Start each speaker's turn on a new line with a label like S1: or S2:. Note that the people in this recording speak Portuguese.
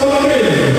S1: Fala pra ele.